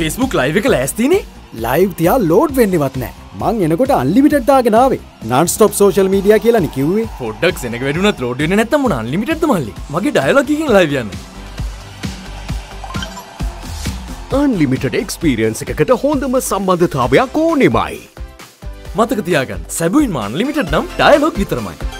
Facebook live එක ලෑස්තිනේ. Live තියා load වෙන්නවත් නෑ. මං එනකොට අන්ලිමිටඩ්දාගෙනාවේ නන්ස්ටොප් සෝශල් මීඩිය කියලනි කිව්වේ. පොඩ්ඩක් සෙනක වැඩුනත් ලෝඩන නැත්තම අන්ලිමිට මල්ලි? මගේ ඩයිලකින් ලයිවයන්න අන්ලිමිට එක්ස්පීරියන්ස එකකට හොඳම සම්බන්ධතාවයක් ඕනෙමයි. මතක තියාගන්න. සැබුයින් මාන් ලිමිට නම් ඩයිලොක් විතරමයි.